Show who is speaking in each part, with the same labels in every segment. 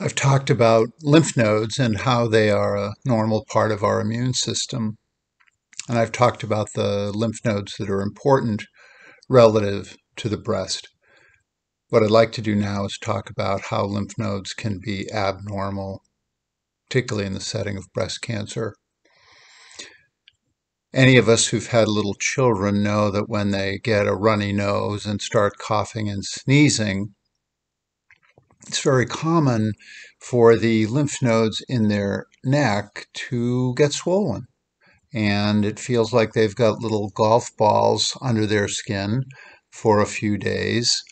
Speaker 1: I've talked about lymph nodes and how they are a normal part of our immune system. And I've talked about the lymph nodes that are important relative to the breast. What I'd like to do now is talk about how lymph nodes can be abnormal, particularly in the setting of breast cancer. Any of us who've had little children know that when they get a runny nose and start coughing and sneezing, it's very common for the lymph nodes in their neck to get swollen. And it feels like they've got little golf balls under their skin for a few days,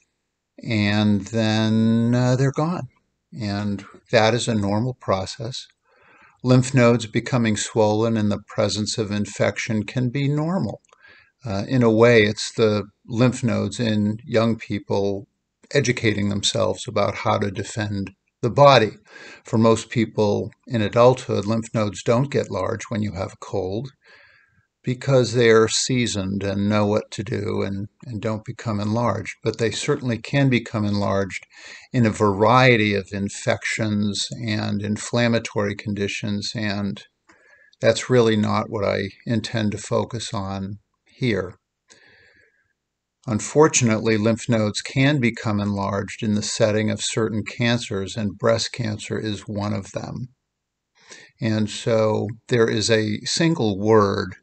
Speaker 1: and then uh, they're gone. And that is a normal process. Lymph nodes becoming swollen in the presence of infection can be normal. Uh, in a way, it's the lymph nodes in young people educating themselves about how to defend the body. For most people in adulthood, lymph nodes don't get large when you have a cold because they are seasoned and know what to do and, and don't become enlarged. But they certainly can become enlarged in a variety of infections and inflammatory conditions. And that's really not what I intend to focus on here. Unfortunately, lymph nodes can become enlarged in the setting of certain cancers, and breast cancer is one of them. And so there is a single word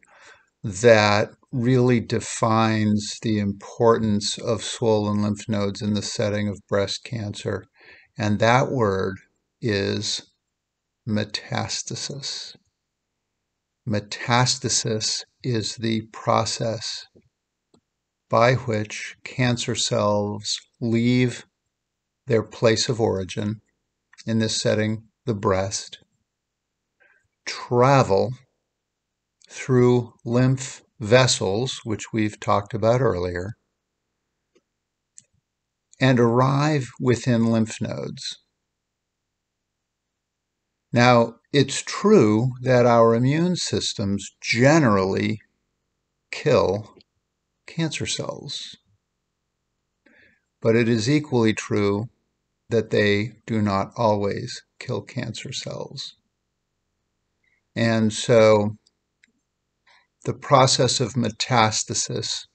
Speaker 1: that really defines the importance of swollen lymph nodes in the setting of breast cancer, and that word is metastasis. Metastasis is the process by which cancer cells leave their place of origin, in this setting, the breast, travel through lymph vessels, which we've talked about earlier, and arrive within lymph nodes. Now, it's true that our immune systems generally kill cancer cells. But it is equally true that they do not always kill cancer cells. And so the process of metastasis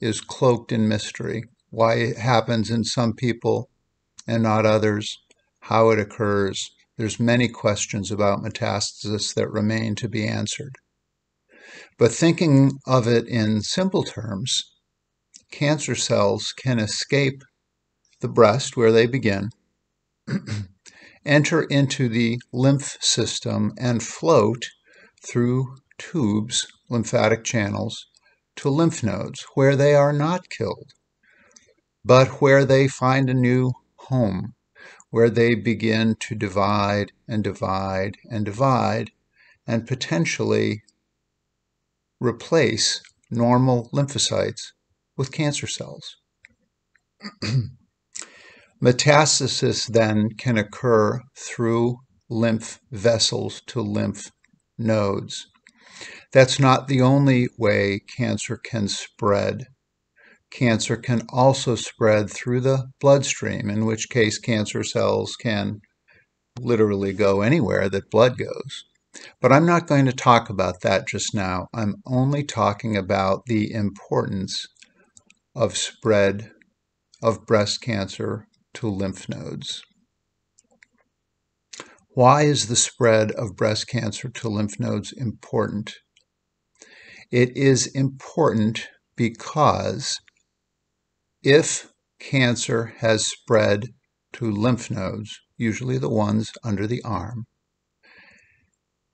Speaker 1: is cloaked in mystery. Why it happens in some people and not others, how it occurs. There's many questions about metastasis that remain to be answered. But thinking of it in simple terms, cancer cells can escape the breast where they begin, enter into the lymph system, and float through tubes, lymphatic channels, to lymph nodes where they are not killed, but where they find a new home, where they begin to divide and divide and divide, and potentially replace normal lymphocytes with cancer cells. Metastasis then can occur through lymph vessels to lymph nodes. That's not the only way cancer can spread. Cancer can also spread through the bloodstream, in which case cancer cells can literally go anywhere that blood goes. But I'm not going to talk about that just now. I'm only talking about the importance of spread of breast cancer to lymph nodes. Why is the spread of breast cancer to lymph nodes important? It is important because if cancer has spread to lymph nodes, usually the ones under the arm,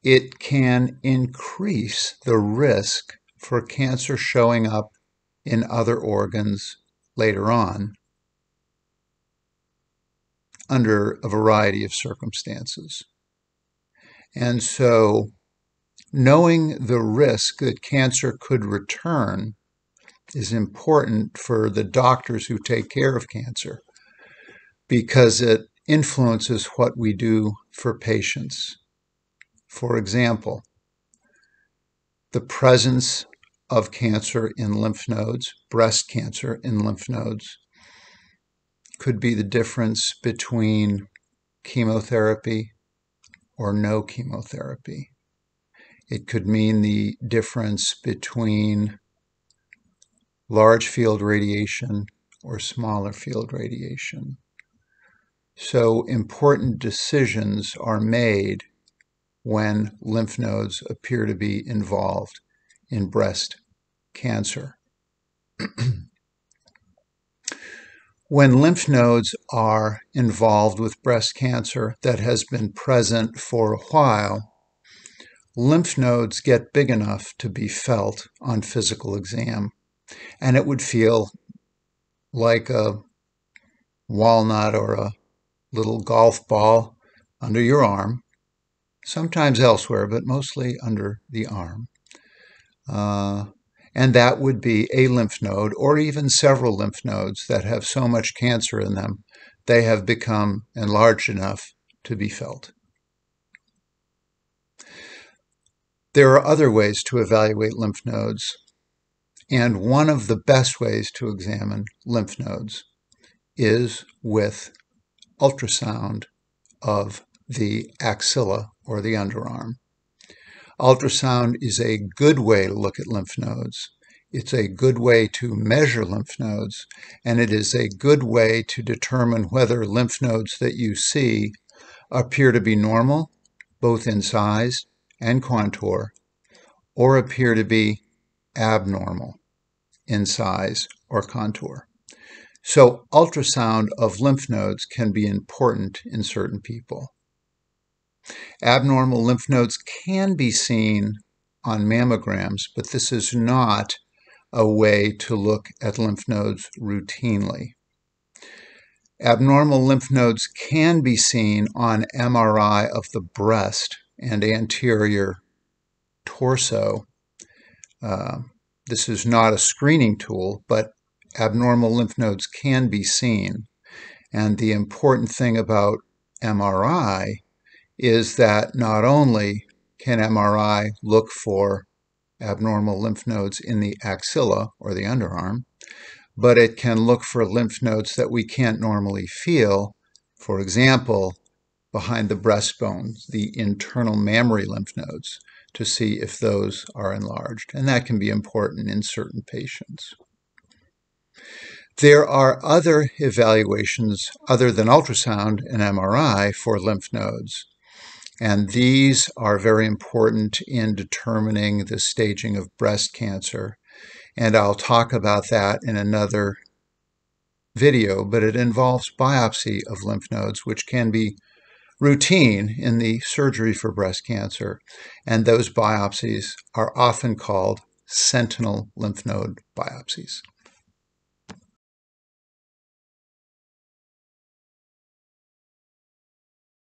Speaker 1: it can increase the risk for cancer showing up in other organs later on under a variety of circumstances. And so, knowing the risk that cancer could return is important for the doctors who take care of cancer because it influences what we do for patients. For example, the presence of cancer in lymph nodes, breast cancer in lymph nodes, could be the difference between chemotherapy or no chemotherapy. It could mean the difference between large field radiation or smaller field radiation. So important decisions are made when lymph nodes appear to be involved in breast cancer. when lymph nodes are involved with breast cancer that has been present for a while, lymph nodes get big enough to be felt on physical exam. And it would feel like a walnut or a little golf ball under your arm, sometimes elsewhere, but mostly under the arm. Uh, and that would be a lymph node or even several lymph nodes that have so much cancer in them they have become enlarged enough to be felt. There are other ways to evaluate lymph nodes, and one of the best ways to examine lymph nodes is with ultrasound of the axilla or the underarm. Ultrasound is a good way to look at lymph nodes. It's a good way to measure lymph nodes, and it is a good way to determine whether lymph nodes that you see appear to be normal, both in size and contour or appear to be abnormal in size or contour. So ultrasound of lymph nodes can be important in certain people. Abnormal lymph nodes can be seen on mammograms, but this is not a way to look at lymph nodes routinely. Abnormal lymph nodes can be seen on MRI of the breast and anterior torso. Uh, this is not a screening tool, but abnormal lymph nodes can be seen. And the important thing about MRI is that not only can MRI look for abnormal lymph nodes in the axilla or the underarm, but it can look for lymph nodes that we can't normally feel. For example, behind the breastbone, the internal mammary lymph nodes, to see if those are enlarged. And that can be important in certain patients. There are other evaluations other than ultrasound and MRI for lymph nodes. And these are very important in determining the staging of breast cancer. And I'll talk about that in another video, but it involves biopsy of lymph nodes, which can be routine in the surgery for breast cancer, and those biopsies are often called sentinel lymph node biopsies.